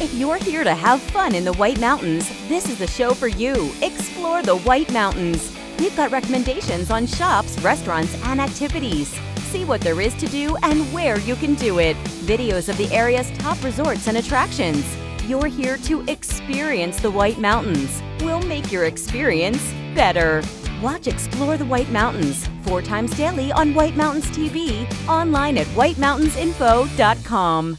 If you're here to have fun in the White Mountains, this is the show for you. Explore the White Mountains. We've got recommendations on shops, restaurants, and activities. See what there is to do and where you can do it. Videos of the area's top resorts and attractions. You're here to experience the White Mountains. We'll make your experience better. Watch Explore the White Mountains four times daily on White Mountains TV, online at WhiteMountainsInfo.com.